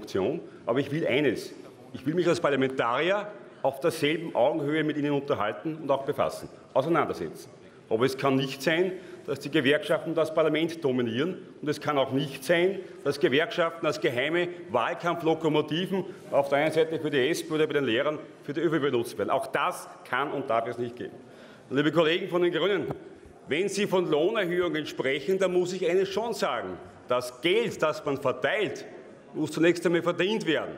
Funktion, aber ich will eines. Ich will mich als Parlamentarier auf derselben Augenhöhe mit Ihnen unterhalten und auch befassen, auseinandersetzen. Aber es kann nicht sein, dass die Gewerkschaften das Parlament dominieren. Und es kann auch nicht sein, dass Gewerkschaften als geheime Wahlkampflokomotiven auf der einen Seite für die SP oder bei den Lehrern für die ÖVP benutzt werden. Auch das kann und darf es nicht geben. Liebe Kollegen von den Grünen, wenn Sie von Lohnerhöhungen sprechen, dann muss ich eines schon sagen. Das Geld, das man verteilt, muss zunächst einmal verdient werden.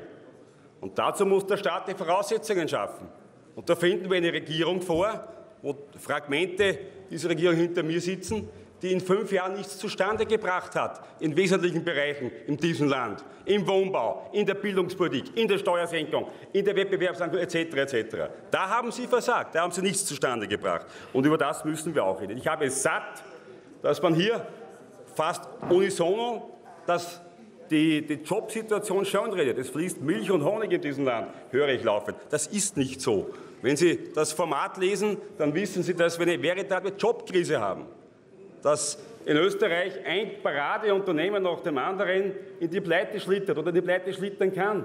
Und dazu muss der Staat die Voraussetzungen schaffen. Und da finden wir eine Regierung vor, wo Fragmente dieser Regierung hinter mir sitzen, die in fünf Jahren nichts zustande gebracht hat, in wesentlichen Bereichen in diesem Land, im Wohnbau, in der Bildungspolitik, in der Steuersenkung, in der Wettbewerbsankündigung etc. etc. Da haben Sie versagt, da haben Sie nichts zustande gebracht. Und über das müssen wir auch reden. Ich habe es satt, dass man hier fast unisono das die, die Jobsituation schönredet. Es fließt Milch und Honig in diesem Land, höre ich laufend. Das ist nicht so. Wenn Sie das Format lesen, dann wissen Sie, dass wir eine veritable Jobkrise haben. Dass in Österreich ein Paradeunternehmen nach dem anderen in die Pleite schlittert oder in die Pleite schlittern kann.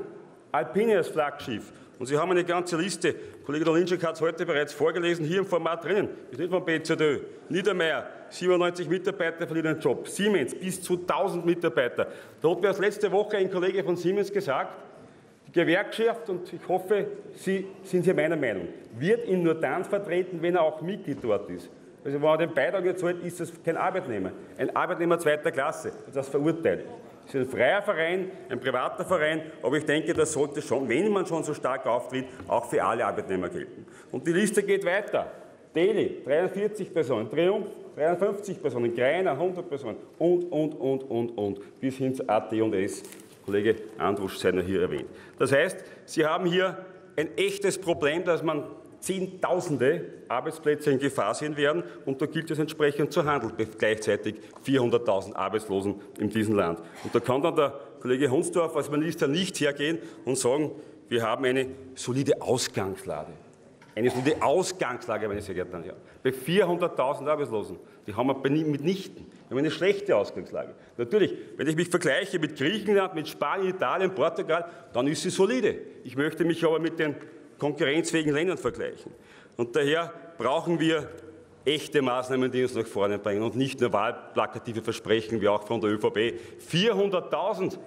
Alpine als Flaggschiff. Und Sie haben eine ganze Liste. Kollege Dolinschek hat es heute bereits vorgelesen, hier im Format drinnen. Ist nicht von BZÖ. Niedermeyer, 97 Mitarbeiter verlieren den Job. Siemens, bis zu 1000 Mitarbeiter. Da hat mir erst letzte Woche ein Kollege von Siemens gesagt, die Gewerkschaft, und ich hoffe, Sie sind hier meiner Meinung, wird ihn nur dann vertreten, wenn er auch Mitglied dort ist. Also wenn er den Beitrag nicht zahlt, ist das kein Arbeitnehmer. Ein Arbeitnehmer zweiter Klasse. Das verurteile ich. Es ist ein freier Verein, ein privater Verein, aber ich denke, das sollte schon, wenn man schon so stark auftritt, auch für alle Arbeitnehmer gelten. Und die Liste geht weiter. Deli, 43 Personen, Triumph, 53 Personen, Greiner, 100 Personen und, und, und, und, und, bis hin zu AT&S, Kollege Andrusch sei noch hier erwähnt. Das heißt, Sie haben hier ein echtes Problem, dass man Zehntausende Arbeitsplätze in Gefahr sehen werden und da gilt es entsprechend zu handeln, gleichzeitig 400.000 Arbeitslosen in diesem Land. Und da kann dann der Kollege Hunsdorf als Minister nicht hergehen und sagen, wir haben eine solide Ausgangslage. Eine solide Ausgangslage, meine sehr geehrten Damen und Herren. Bei 400.000 Arbeitslosen, die haben wir mitnichten. Wir haben eine schlechte Ausgangslage. Natürlich, wenn ich mich vergleiche mit Griechenland, mit Spanien, Italien, Portugal, dann ist sie solide. Ich möchte mich aber mit den konkurrenzfähigen Ländern vergleichen. Und daher brauchen wir echte Maßnahmen, die uns nach vorne bringen und nicht nur wahlplakative Versprechen wie auch von der ÖVP. 400.000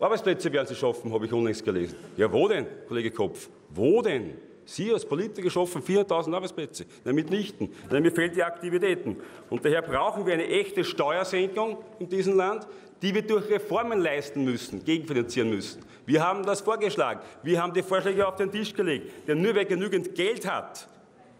Arbeitsplätze werden sie schaffen, habe ich unlängst gelesen. Ja, wo denn, Kollege Kopf? Wo denn? Sie als Politiker schaffen 400.000 Arbeitsplätze. Nein, mitnichten. Nein, mir fehlen die Aktivitäten. Und daher brauchen wir eine echte Steuersenkung in diesem Land, die wir durch Reformen leisten müssen, gegenfinanzieren müssen. Wir haben das vorgeschlagen. Wir haben die Vorschläge auf den Tisch gelegt. Denn nur wer genügend Geld hat,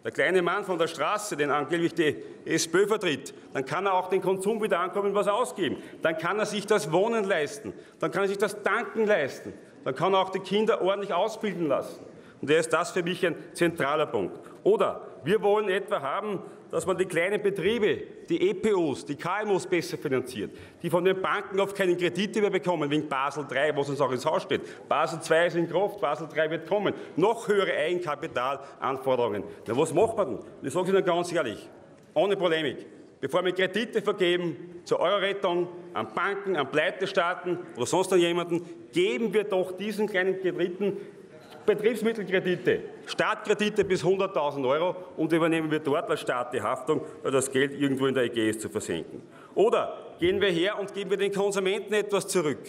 der kleine Mann von der Straße, den angeblich die SPÖ vertritt, dann kann er auch den Konsum wieder ankommen und was ausgeben. Dann kann er sich das Wohnen leisten. Dann kann er sich das Danken leisten. Dann kann er auch die Kinder ordentlich ausbilden lassen. Und daher ist das für mich ein zentraler Punkt. Oder wir wollen etwa haben, dass man die kleinen Betriebe, die EPOs, die KMUs besser finanziert, die von den Banken oft keinen Kredite mehr bekommen, wegen Basel III, was uns auch ins Haus steht. Basel II ist in Kraft, Basel III wird kommen. Noch höhere Eigenkapitalanforderungen. Na, was macht man denn? Ich sage es Ihnen ganz ehrlich, ohne Polemik. Bevor wir Kredite vergeben zur Euro-Rettung, an Banken, an Pleitestaaten oder sonst an jemanden, geben wir doch diesen kleinen Krediten Betriebsmittelkredite, Startkredite bis 100.000 Euro und übernehmen wir dort als Staat die Haftung, das Geld irgendwo in der EG ist zu versenken. Oder gehen wir her und geben wir den Konsumenten etwas zurück.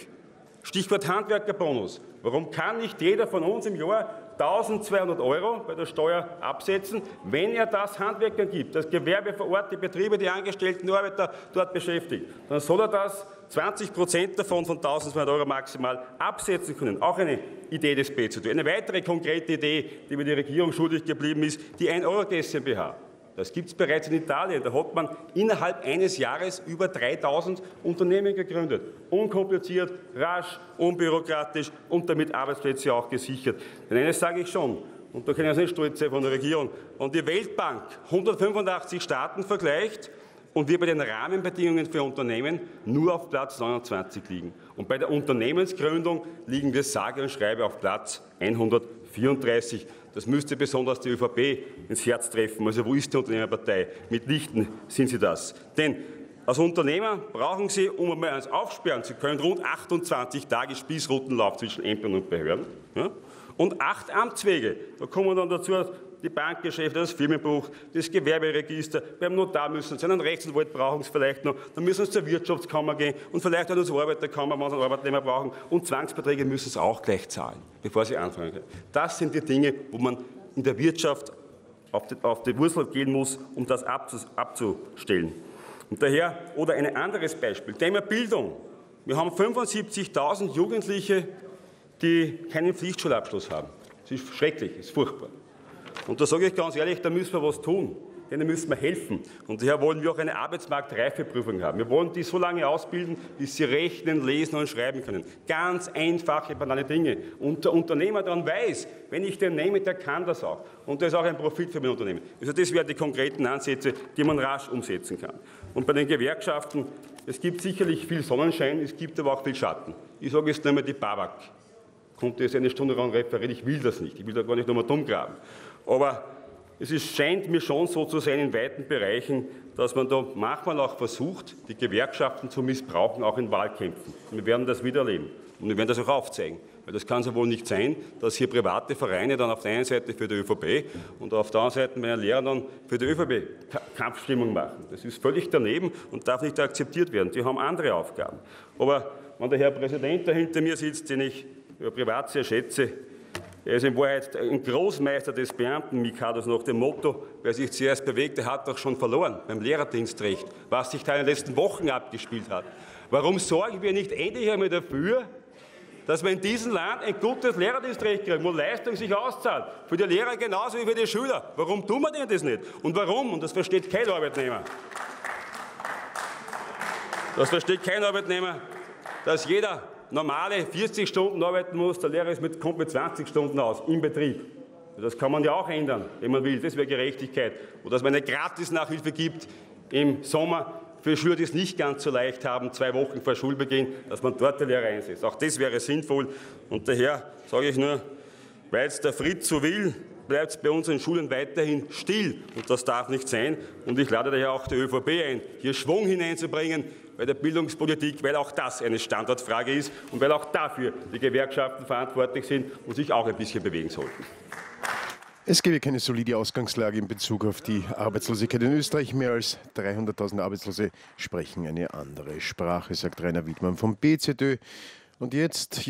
Stichwort Handwerkerbonus. Warum kann nicht jeder von uns im Jahr 1200 Euro bei der Steuer absetzen, wenn er das Handwerkern gibt, das Gewerbe vor Ort, die Betriebe, die Angestellten, die Arbeiter dort beschäftigt, dann soll er das 20 Prozent davon von 1200 Euro maximal absetzen können. Auch eine Idee des BZÖ. Eine weitere konkrete Idee, die mir die Regierung schuldig geblieben ist, die 1 Euro GmbH. Das gibt es bereits in Italien. Da hat man innerhalb eines Jahres über 3000 Unternehmen gegründet. Unkompliziert, rasch, unbürokratisch und damit Arbeitsplätze auch gesichert. Denn eines sage ich schon, und da können Sie nicht stolz sein von der Regierung, und die Weltbank 185 Staaten vergleicht und wir bei den Rahmenbedingungen für Unternehmen nur auf Platz 29 liegen. Und bei der Unternehmensgründung liegen wir sage und schreibe auf Platz 134. Das müsste besonders die ÖVP ins Herz treffen. Also wo ist die Unternehmerpartei? Mitnichten sind sie das. Denn Als Unternehmer brauchen Sie, um einmal eins aufsperren zu können, rund 28 Tage Spießrutenlauf zwischen Ämtern und Behörden ja? und acht Amtswege. Da kommen dann dazu die Bankgeschäfte, das Firmenbuch, das Gewerberegister. Beim Notar müssen Sie einen Rechtsanwalt brauchen Sie vielleicht noch. Dann müssen Sie zur Wirtschaftskammer gehen und vielleicht auch zur Arbeiterkammer, wenn Sie einen Arbeitnehmer brauchen. Und Zwangsbeträge müssen Sie auch gleich zahlen, bevor Sie anfangen können. Das sind die Dinge, wo man in der Wirtschaft auf die, auf die Wurzel gehen muss, um das abzustellen. Und daher, oder ein anderes Beispiel, Thema Bildung. Wir haben 75.000 Jugendliche, die keinen Pflichtschulabschluss haben. Das ist schrecklich, das ist furchtbar. Und da sage ich ganz ehrlich, da müssen wir was tun. Denen müssen wir helfen. Und daher wollen wir auch eine Arbeitsmarktreifeprüfung haben. Wir wollen die so lange ausbilden, bis sie rechnen, lesen und schreiben können. Ganz einfache, banale Dinge. Und der Unternehmer dann weiß, wenn ich den nehme, der kann das auch. Und das ist auch ein Profit für mein Unternehmen. Also das wären die konkreten Ansätze, die man rasch umsetzen kann. Und bei den Gewerkschaften, es gibt sicherlich viel Sonnenschein, es gibt aber auch viel Schatten. Ich sage jetzt nur mal die Babak. Konnte jetzt eine Stunde lang referieren, ich will das nicht. Ich will da gar nicht nochmal dumm graben. Aber es ist, scheint mir schon so zu sein in weiten Bereichen, dass man da manchmal auch versucht, die Gewerkschaften zu missbrauchen, auch in Wahlkämpfen. Wir werden das wieder erleben. Und wir werden das auch aufzeigen. Weil das kann so wohl nicht sein, dass hier private Vereine dann auf der einen Seite für die ÖVP und auf der anderen Seite bei den Lehrern dann für die ÖVP Kampfstimmung machen. Das ist völlig daneben und darf nicht akzeptiert werden. Die haben andere Aufgaben. Aber wenn der Herr Präsident da hinter mir sitzt, den ich privat sehr schätze, er ist in Wahrheit ein Großmeister des Beamten-Mikados nach dem Motto, wer sich zuerst bewegt, der hat doch schon verloren beim Lehrerdienstrecht, was sich da in den letzten Wochen abgespielt hat. Warum sorgen wir nicht endlich einmal dafür, dass wir in diesem Land ein gutes Lehrerdienstrecht kriegen, wo Leistung sich auszahlt, für die Lehrer genauso wie für die Schüler. Warum tun wir denn das nicht? Und warum? Und das versteht kein Arbeitnehmer. Das versteht kein Arbeitnehmer, dass jeder normale 40 Stunden arbeiten muss, der Lehrer ist mit, kommt mit 20 Stunden aus im Betrieb. Das kann man ja auch ändern, wenn man will. Das wäre Gerechtigkeit. Oder dass man eine Gratis-Nachhilfe gibt im Sommer für Schüler, die es nicht ganz so leicht haben, zwei Wochen vor Schulbeginn, dass man dort die Lehrer einsetzt. Auch das wäre sinnvoll. Und daher sage ich nur, weil es der Fritz so will, bleibt es bei unseren Schulen weiterhin still. Und das darf nicht sein. Und ich lade daher auch die ÖVP ein, hier Schwung hineinzubringen bei der Bildungspolitik, weil auch das eine Standortfrage ist und weil auch dafür die Gewerkschaften verantwortlich sind und sich auch ein bisschen bewegen sollten. Es gebe keine solide Ausgangslage in Bezug auf die Arbeitslosigkeit in Österreich. Mehr als 300.000 Arbeitslose sprechen eine andere Sprache, sagt Rainer Wiedmann vom BZÖ. Und jetzt